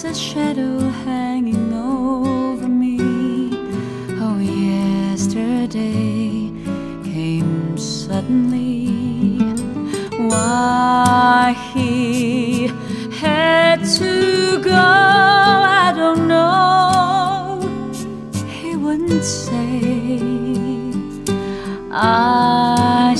There's a shadow hanging over me. Oh, yesterday came suddenly. Why he had to go, I don't know. He wouldn't say. I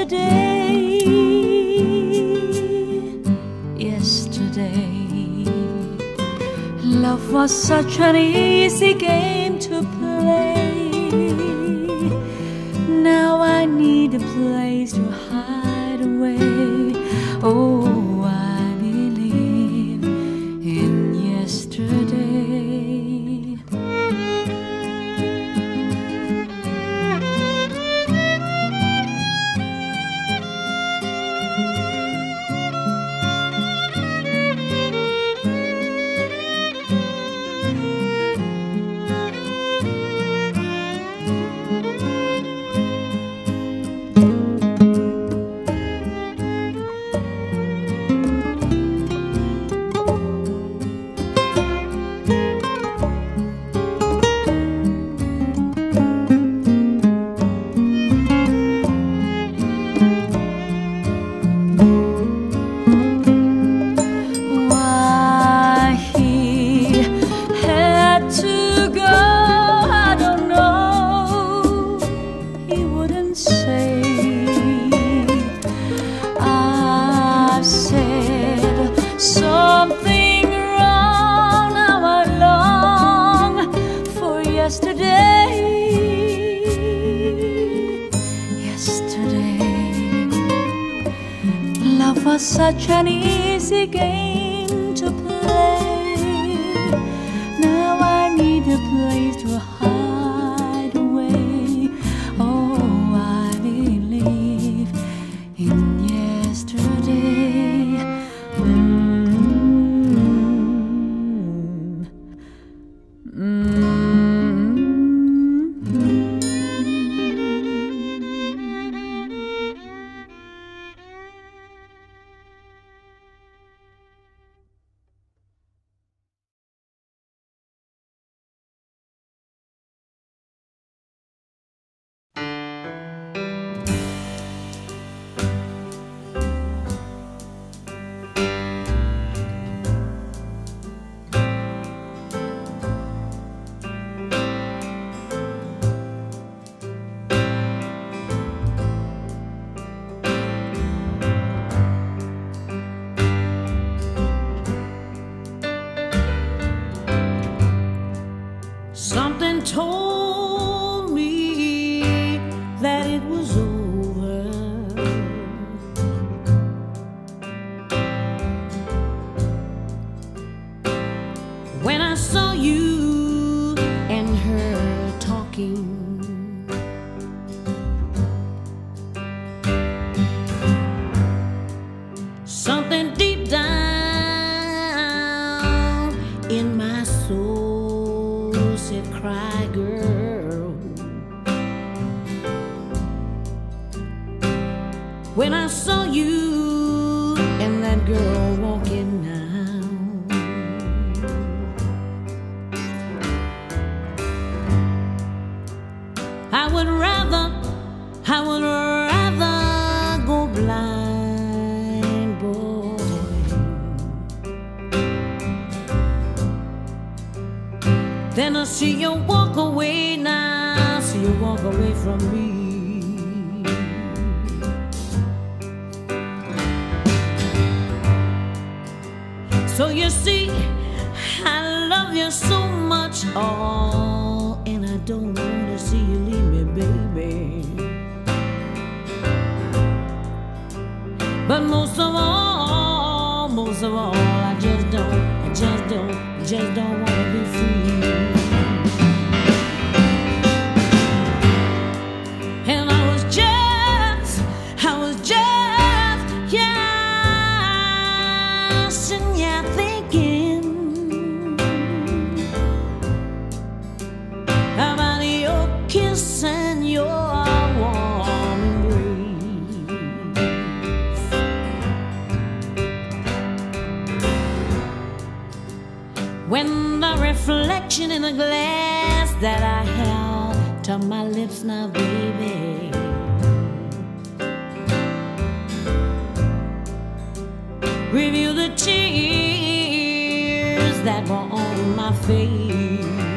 yesterday. Yesterday, love was such an easy game to play. Now I need to hide Review the tears that were on my face.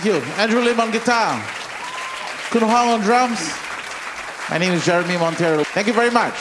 Thank you. Andrew Lim on guitar. Kun Hwang on drums. My name is Jeremy Montero. Thank you very much.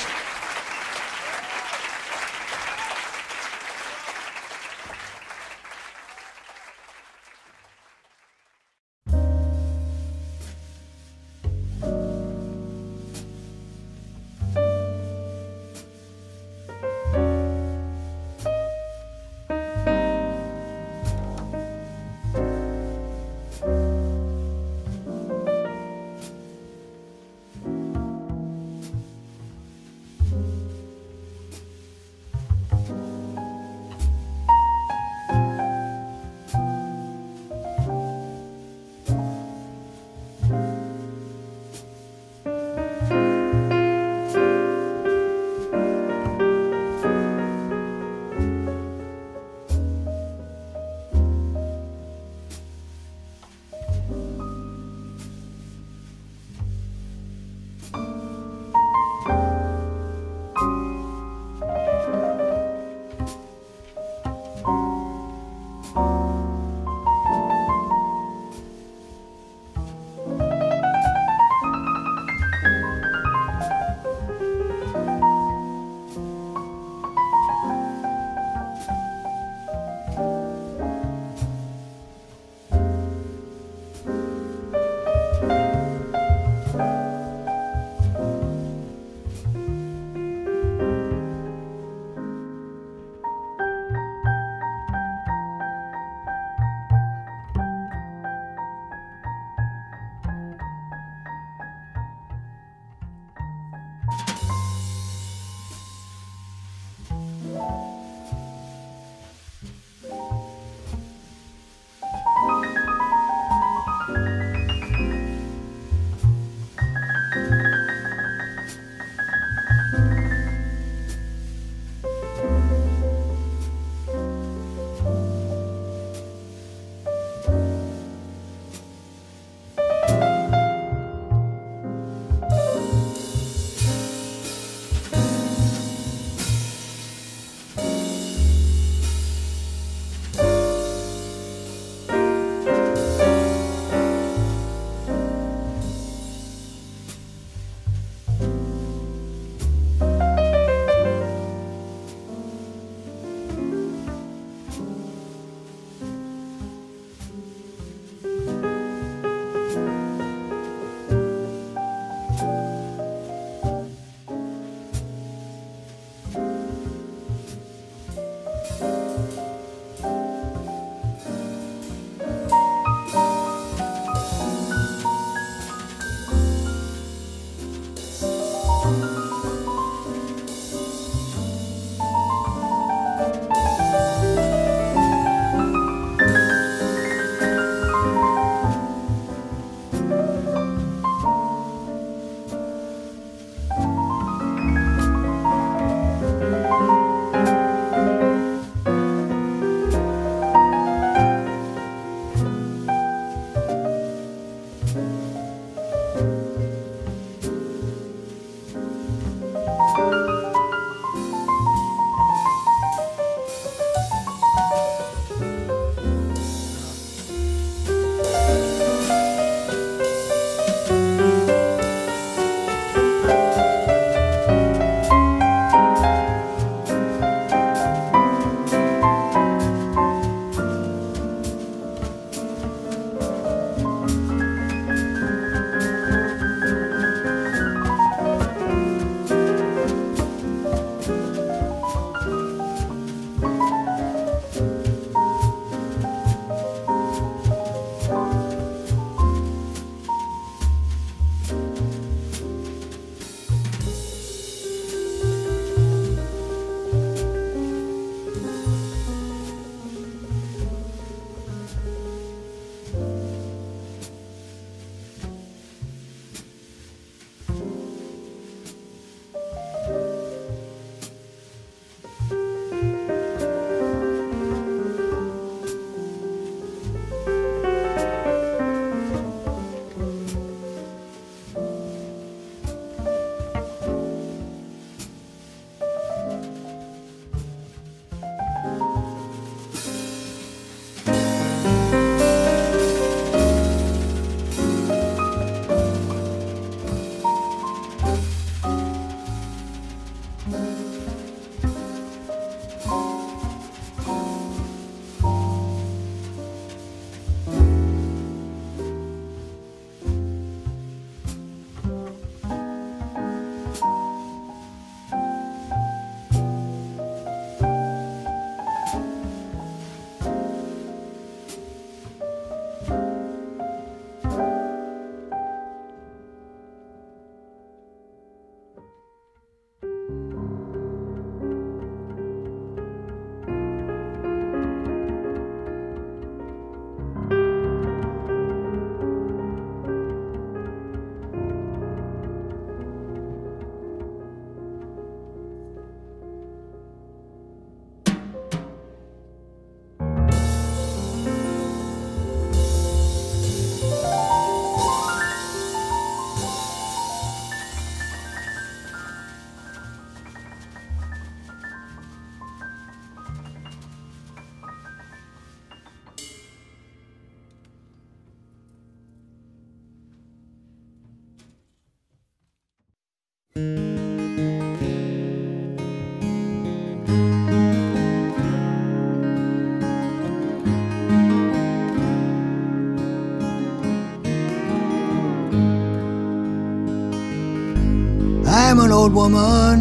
Old woman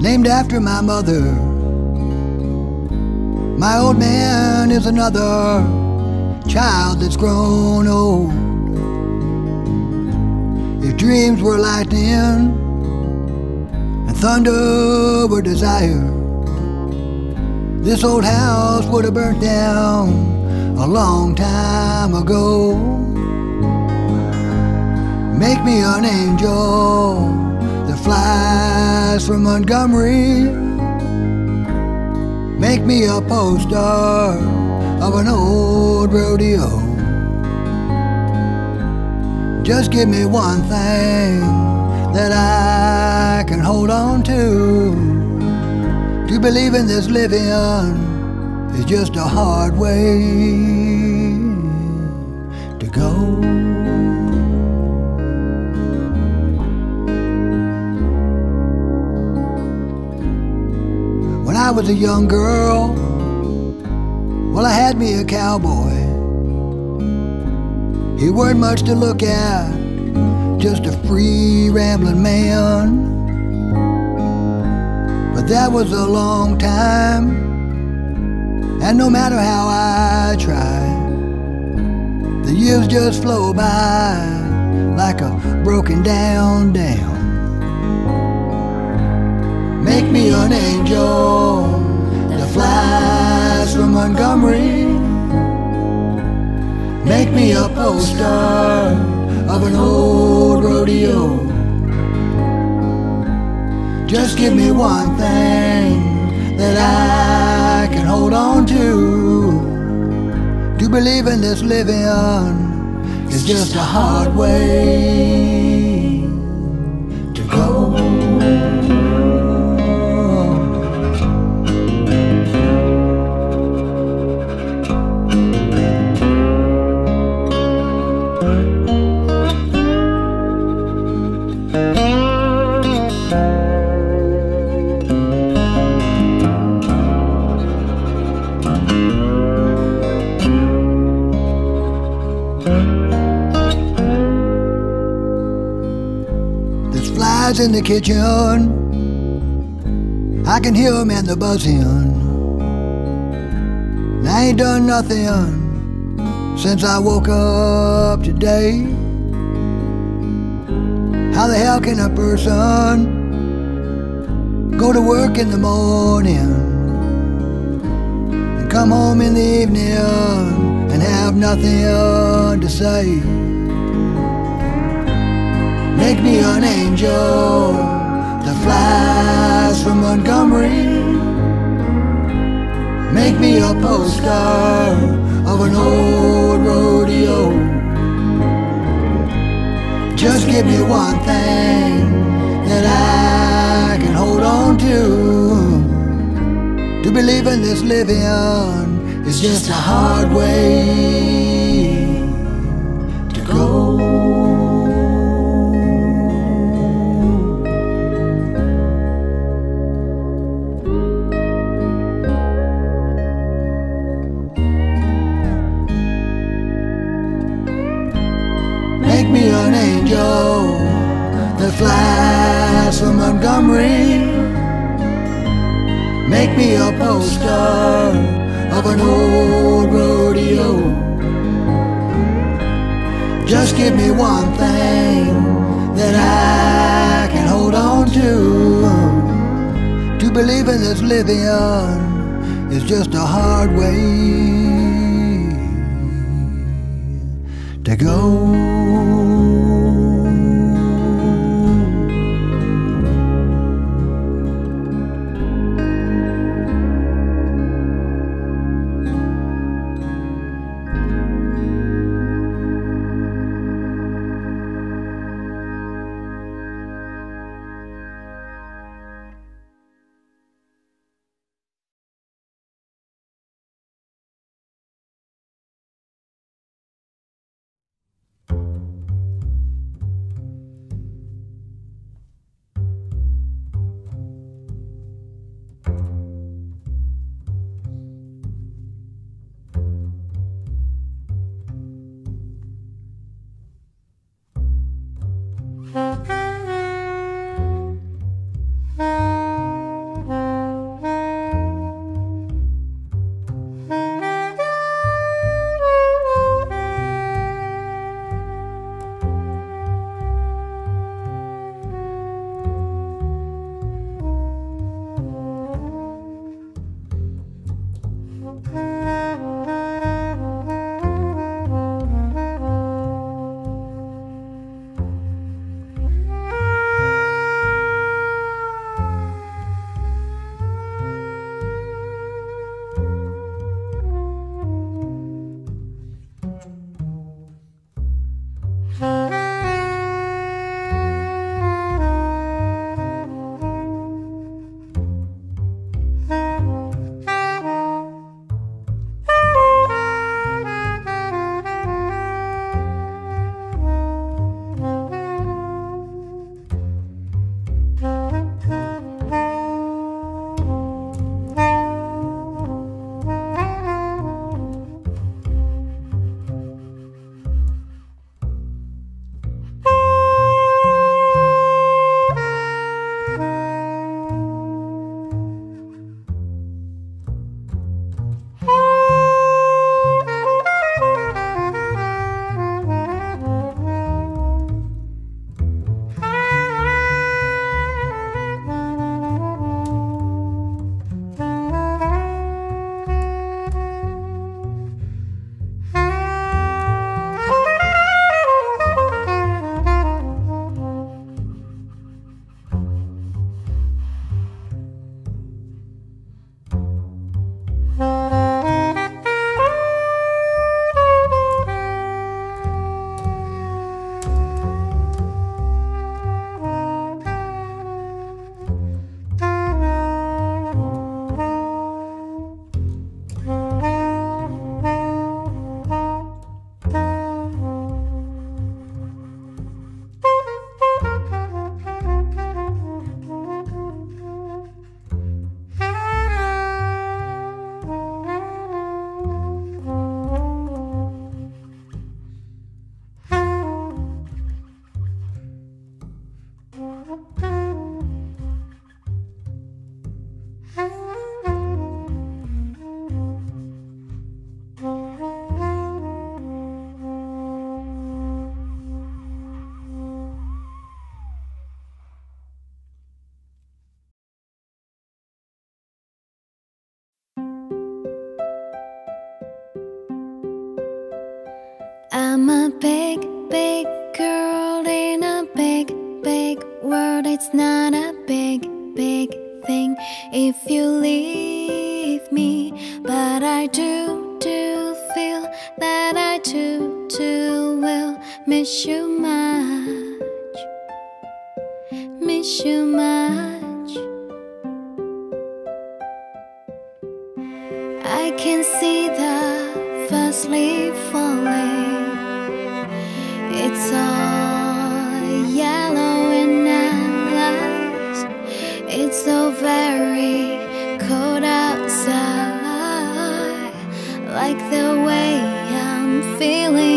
named after my mother. My old man is another child that's grown old. If dreams were lightning and thunder were desire, this old house would have burnt down a long time ago. Make me an angel that flies from Montgomery. Make me a poster of an old rodeo. Just give me one thing that I can hold on to. To believe in this living is just a hard way to go. I was a young girl, well, I had me a cowboy. He weren't much to look at, just a free rambling man. But that was a long time, and no matter how I try, the years just flow by like a broken down dam. Make me an angel that flies from Montgomery. Make me a poster of an old rodeo. Just give me one thing that I can hold on to. To believe in this living is just a hard way In the kitchen. I can hear 'em and the buzzing. I ain't done nothing since I woke up today. How the hell can a person go to work in the morning and come home in the evening and have nothing to say? Make me an angel that flies from Montgomery. Make me a postcard of an old rodeo. Just give me one thing that I can hold on to. To believe in this living is just a hard way flies from Montgomery. Make me a poster of an old rodeo. Just give me one thing that I can hold on to. To believe in this living is just a hard way to go. Like the way I'm feeling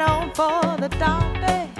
on for the darkness.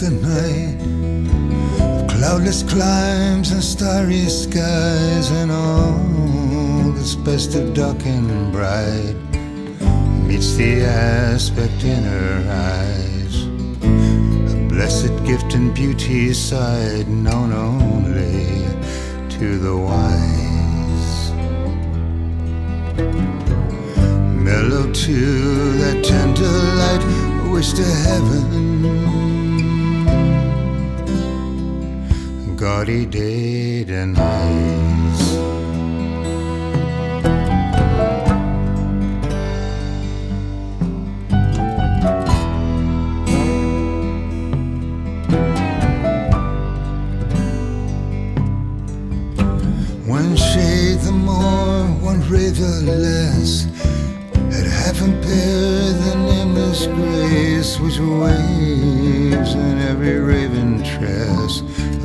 The night, cloudless climes and starry skies, and all that's best of dark and bright meets the aspect in her eyes. A blessed gift and beauty side known only to the wise. Mellow to that tender light, wish to heaven. Gaudy day and eyes.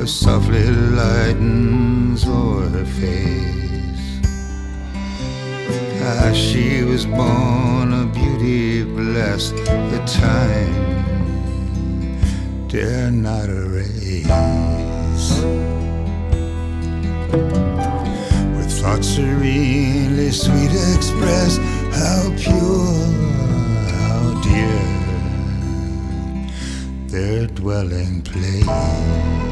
Softly lightens o'er her face. Ah, she was born a beauty blessed, the time dare not erase with thoughts serenely sweet express how pure, how dear their dwelling place.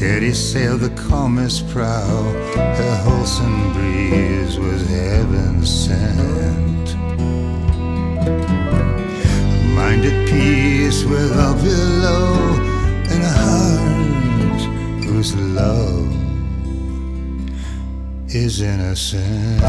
steady sail, the calmest prow, her wholesome breeze was heaven sent mind at peace with all below and a heart whose love is innocent.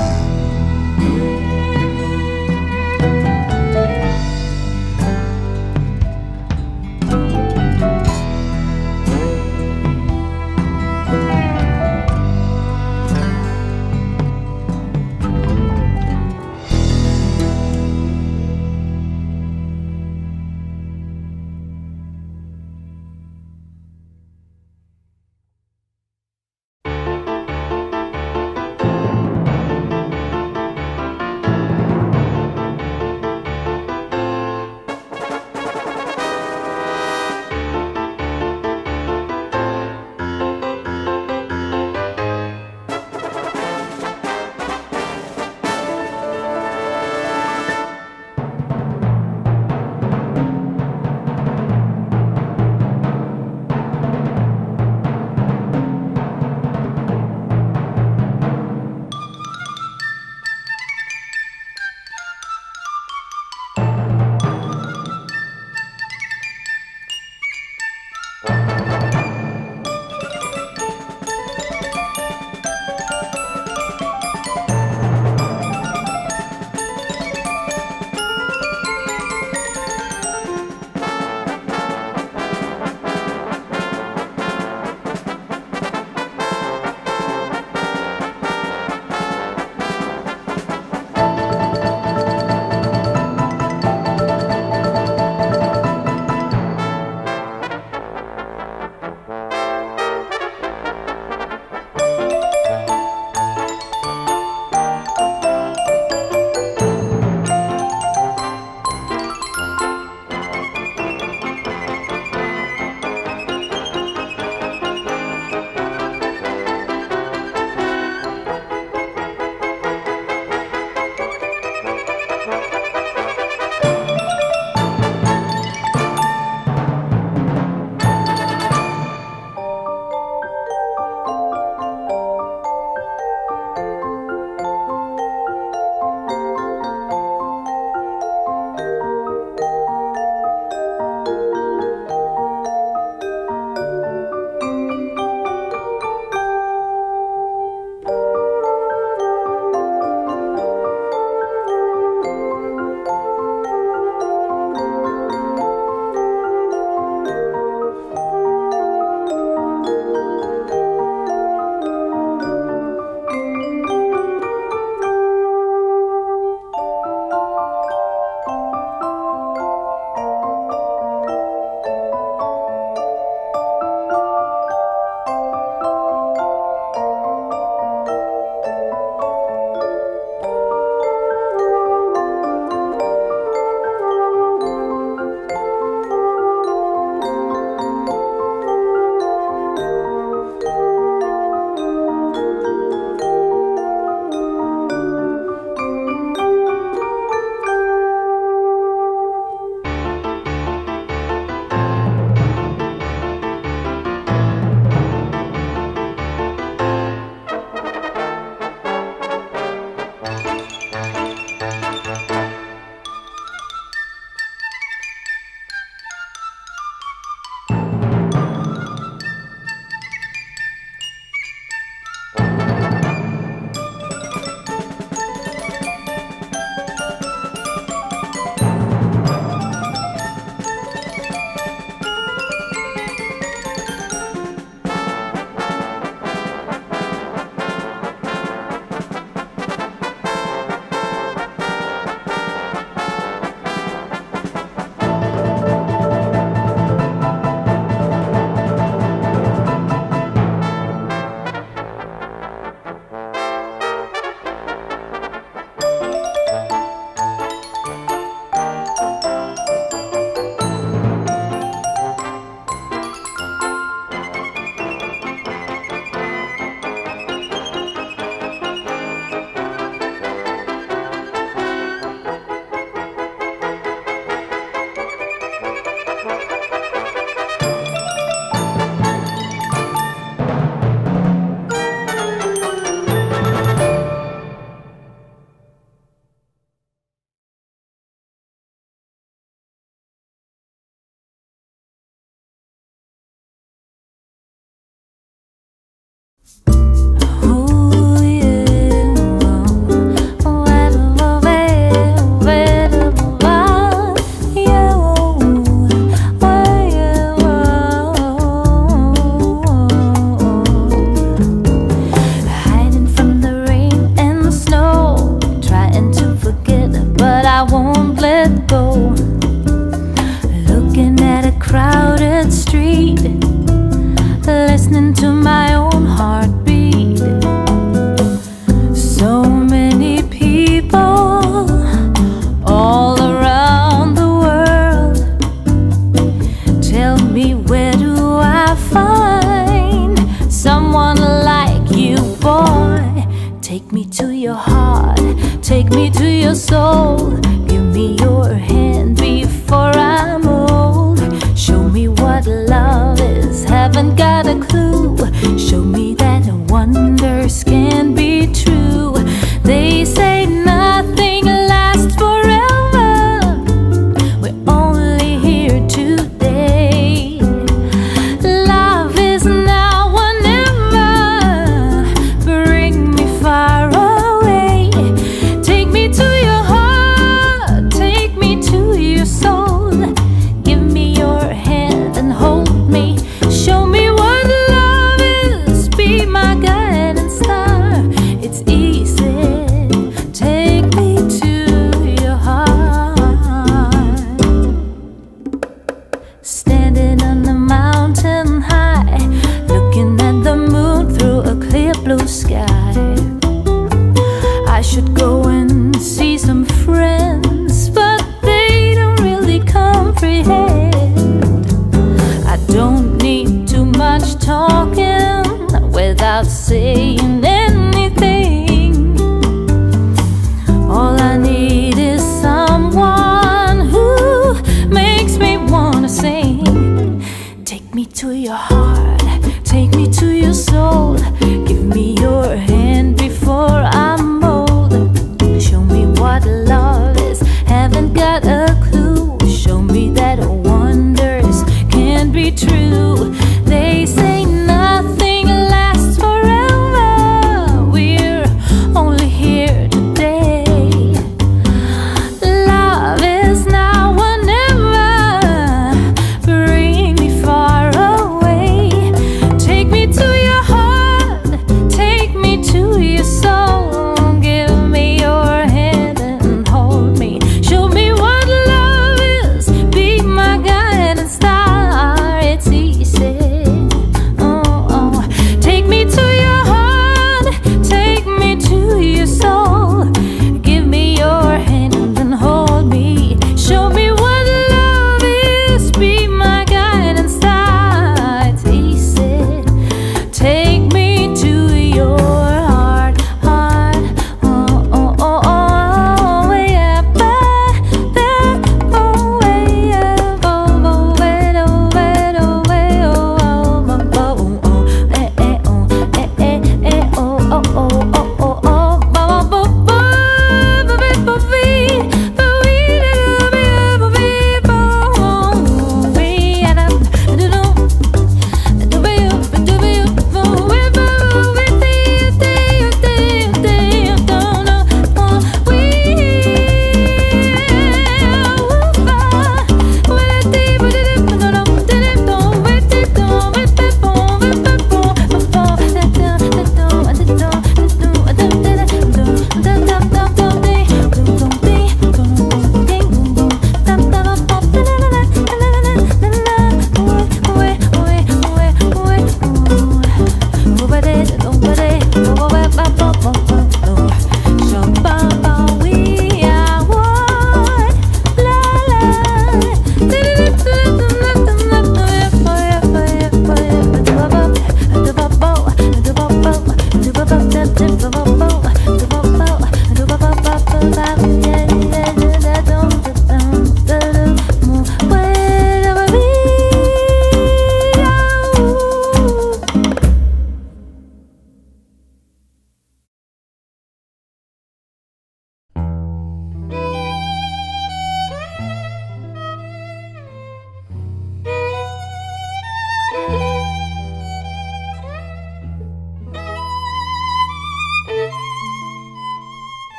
to your heart, take me to your soul. Give me your hand before I'm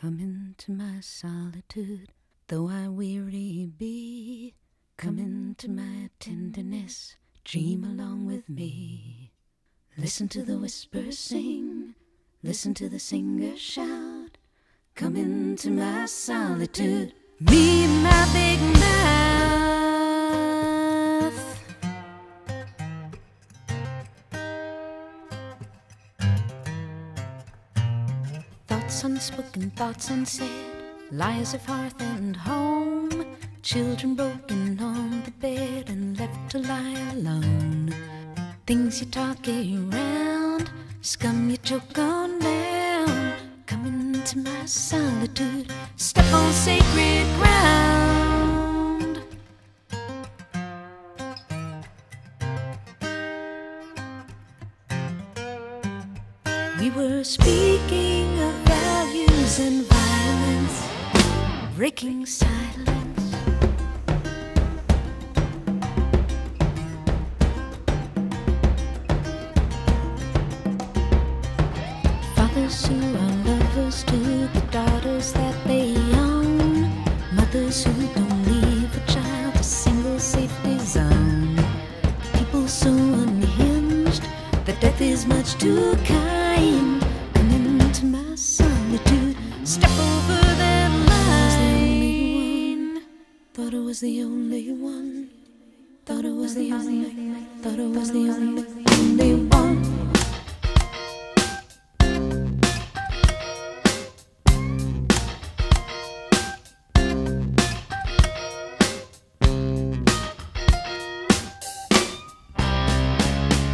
Come into my solitude, though I weary be. Come into my tenderness, dream along with me. Listen to the whispers sing, listen to the singer shout. Come into my solitude, me and my big thoughts unsaid, lies of hearth and home. Children broken on the bed and left to lie alone. Things you talk around, scum you choke on down. Come into my solitude, step on sacred ground. We were speaking silence. Thought it was the only one. Thought it was the only. Thought it was the only, only one.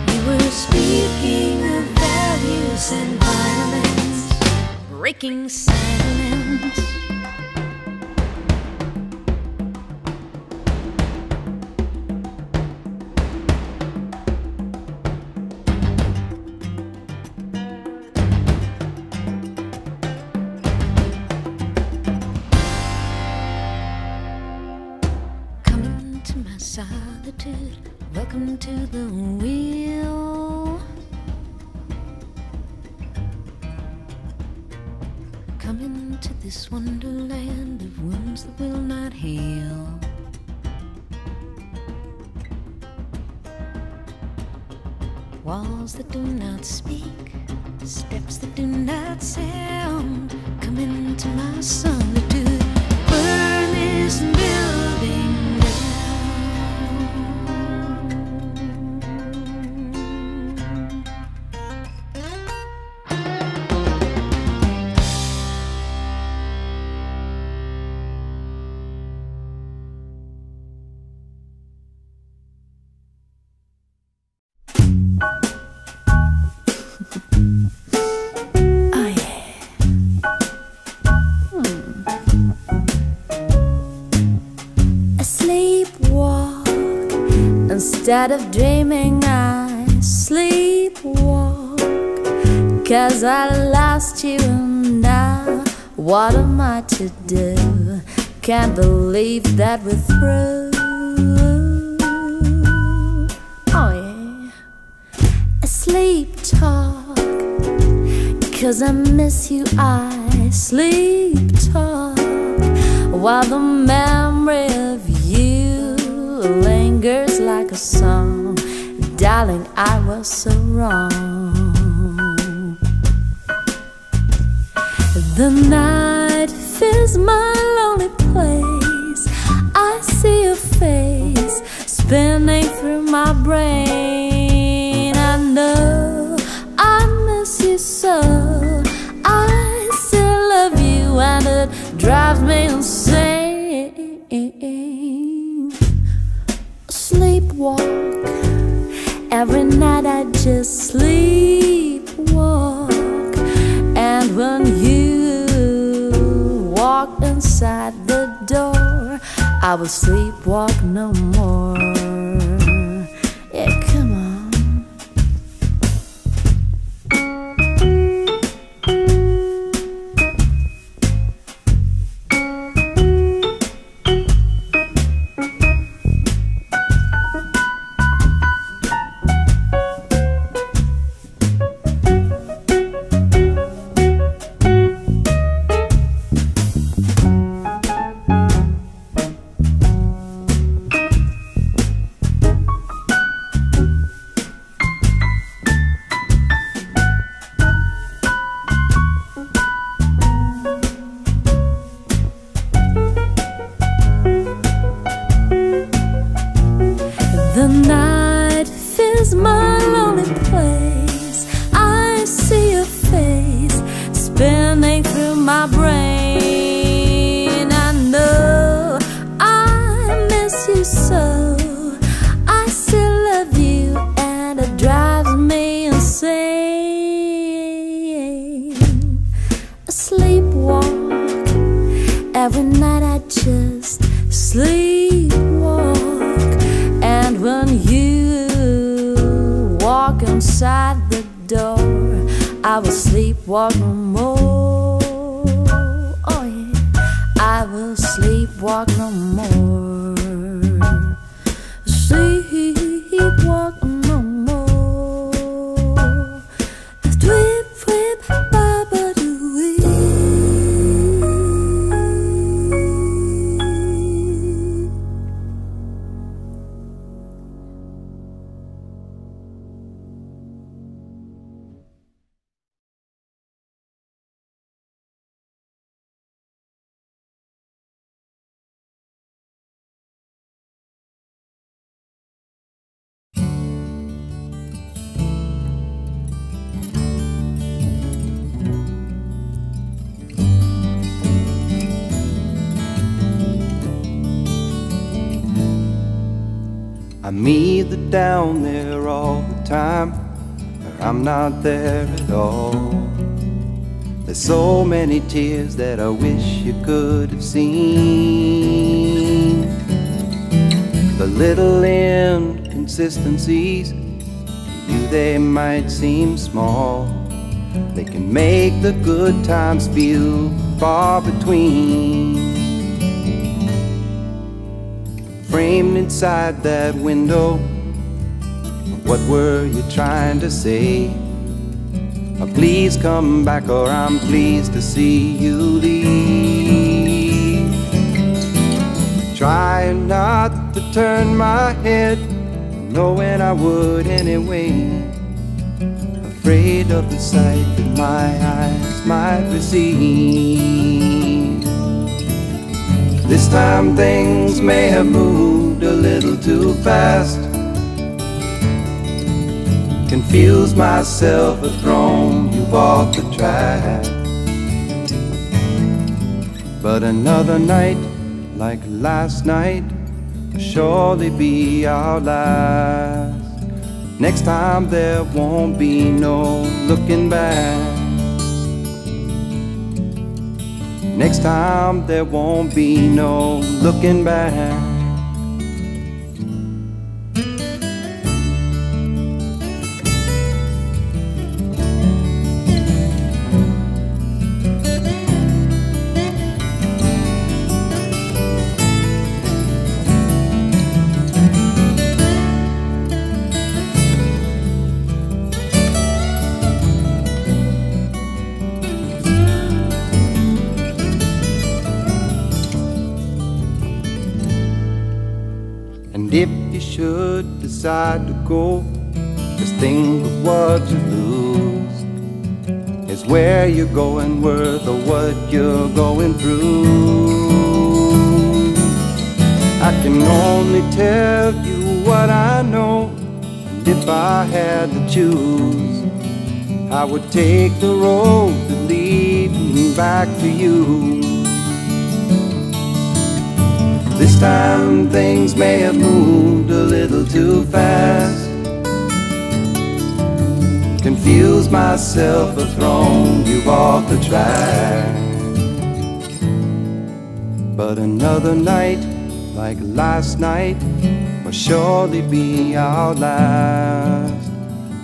We were speaking of values and violence, breaking instead of dreaming. I sleepwalk cause I lost you and now what am I to do? Can't believe that we're through. Oh yeah, sleep talk cause I miss you. I sleep talk while the memory of like a song. Darling, I was so wrong. The night fills my lonely place. I see your face spinning through my brain. Sleepwalk. Every night I just sleepwalk. And when you walk inside the door, I will sleepwalk no more. Down there all the time or I'm not there at all. There's so many tears that I wish you could have seen. The little inconsistencies, to you they might seem small. They can make the good times feel far between. Framed inside that window, what were you trying to say? Uh, Please come back, or I'm pleased to see you leave. Trying not to turn my head, knowing I would anyway. Afraid of the sight that my eyes might receive. This time things may have moved a little too fast. Confused myself, a thrown you off the track. But another night, like last night, surely be our last. Next time there won't be no looking back. Next time there won't be no looking back. Decide to go, just think of what you lose. Is where you're going worth or what you're going through? I can only tell you what I know. And if I had to choose, I would take the road that leads back to you. Time things may have moved a little too fast. Confused myself, have thrown you off the track. But another night, like last night, will surely be our last.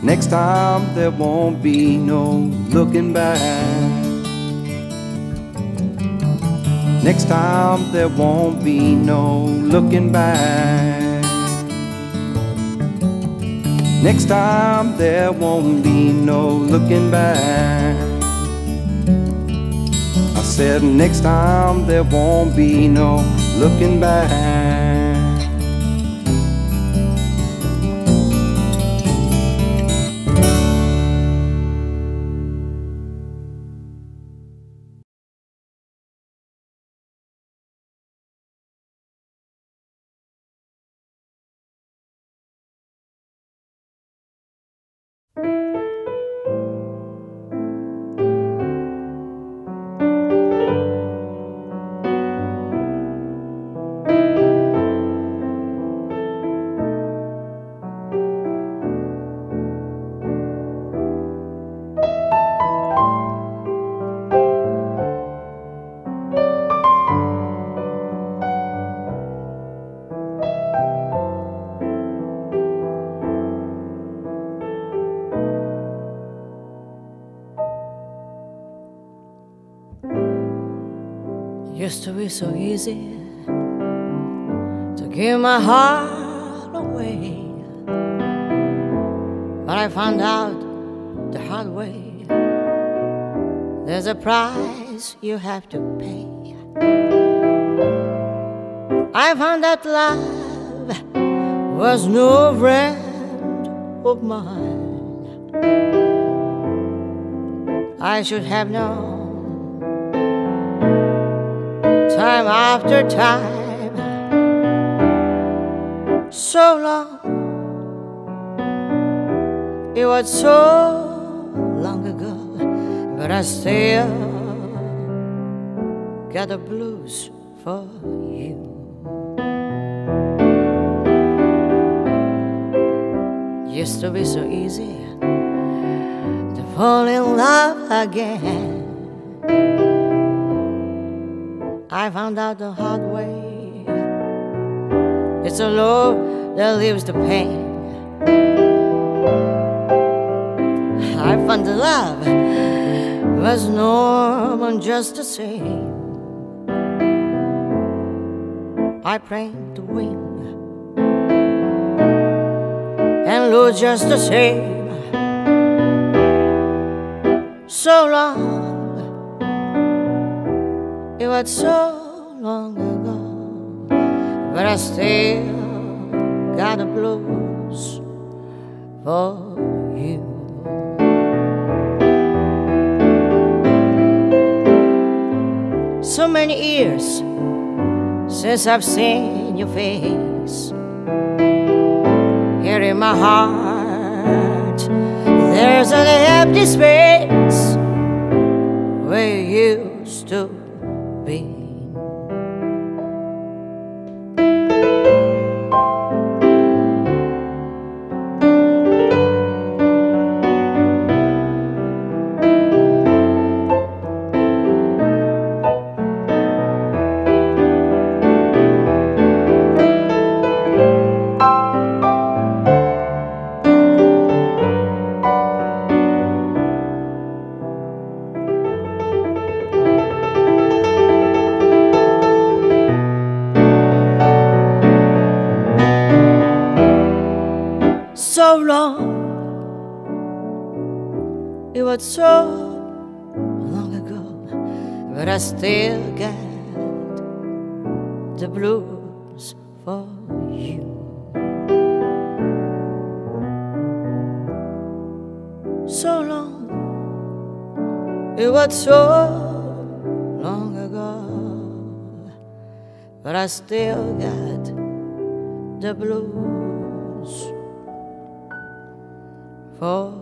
Next time there won't be no looking back. Next time there won't be no looking back. Next time there won't be no looking back. I said next time there won't be no looking back. Used to be so easy to give my heart away. But I found out the hard way. There's a price you have to pay. I found that love was no friend of mine. I should have known time after time so long. It was so long ago, but I still got the blues for you. Used to be so easy to fall in love again. I found out the hard way. It's a love that leaves the pain. I found the love was normal just the same. I prayed to win and lose just the same. So long, was so long ago, but I still got the blues for you. So many years since I've seen your face here in my heart. There's an empty space where you used to still got the blues. For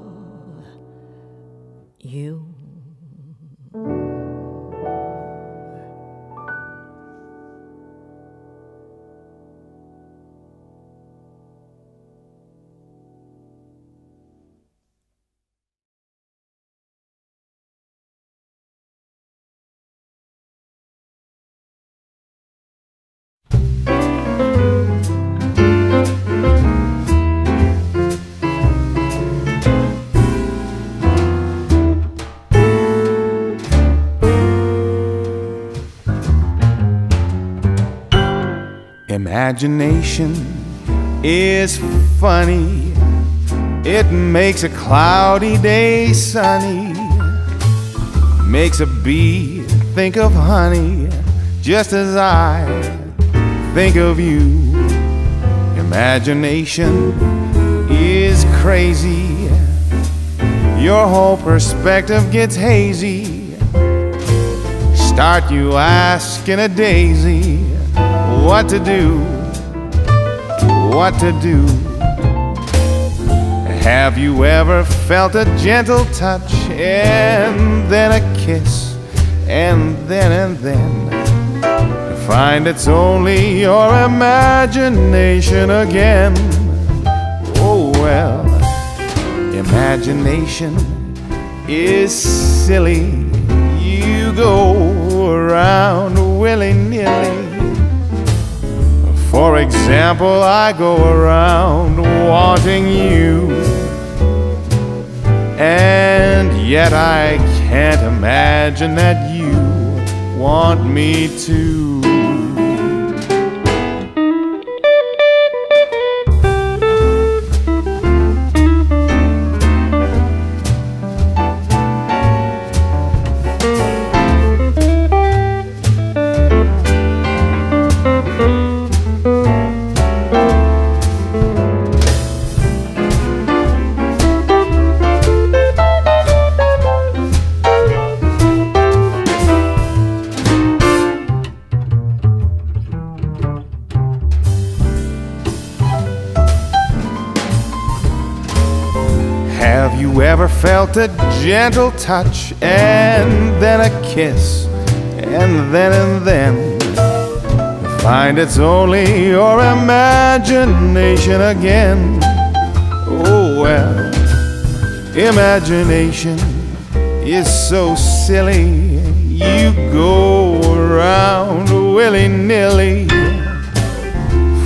Imagination is funny. It makes a cloudy day sunny. Makes a bee think of honey, just as I think of you. Imagination is crazy. Your whole perspective gets hazy. Start you asking a daisy what to do, what to do. Have you ever felt a gentle touch and then a kiss and then and then find it's only your imagination again? Oh well, imagination is silly. You go around willy nilly. For example, I go around wanting you, and yet I can't imagine that you want me to. Felt a gentle touch and then a kiss and then and then find it's only your imagination again? Oh well, imagination is so silly. You go around willy nilly.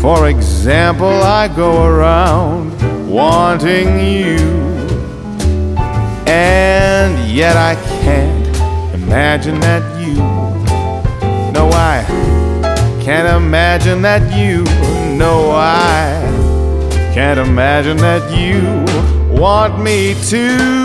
For example, I go around wanting you. And yet I can't imagine that you. No, I can't imagine that you. No, I can't imagine that you want me to.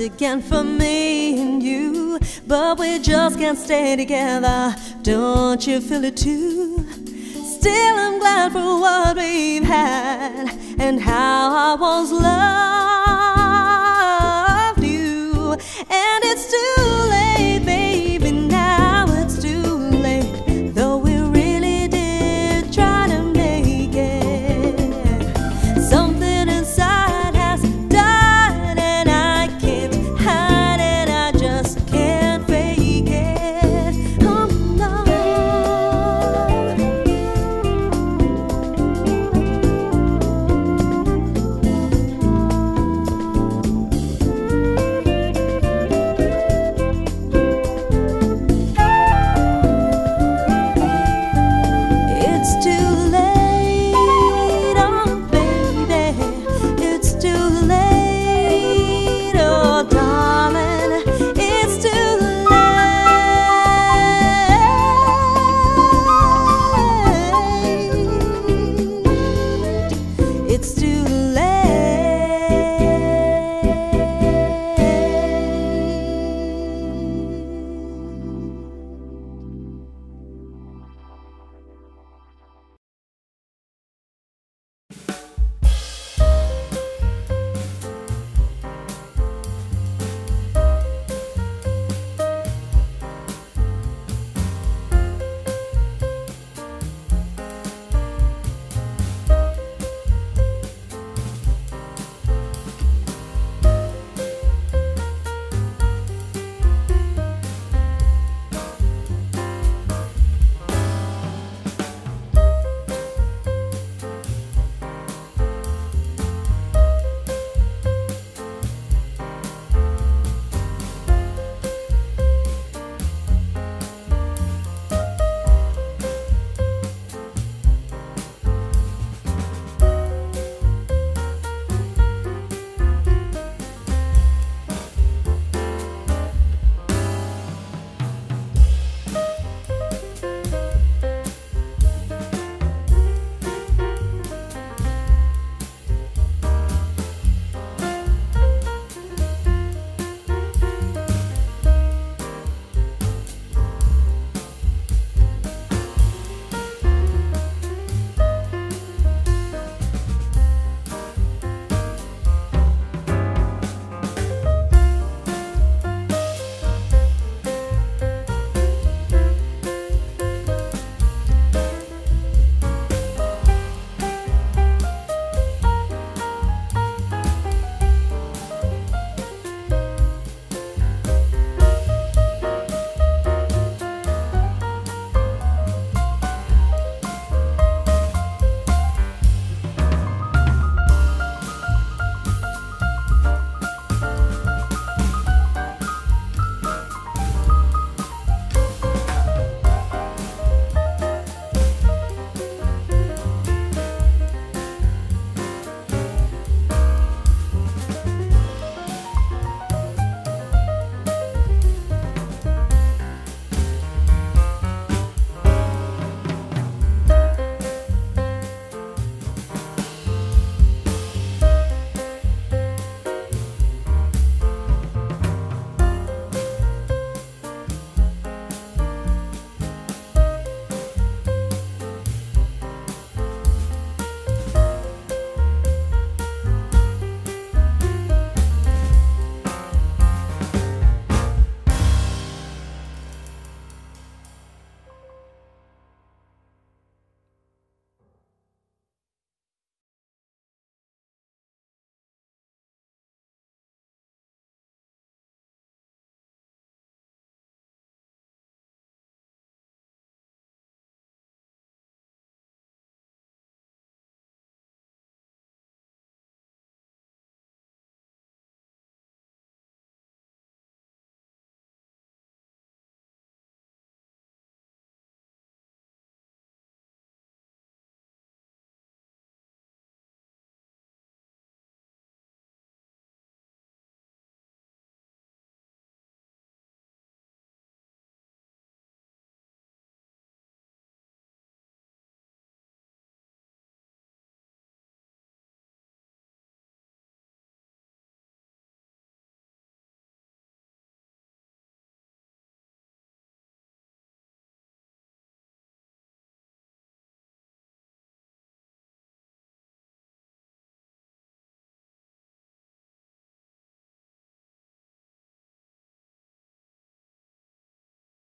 again for me and you. But we just can't stay together, don't you feel it too? Still, I'm glad for what we've had and how I was loved.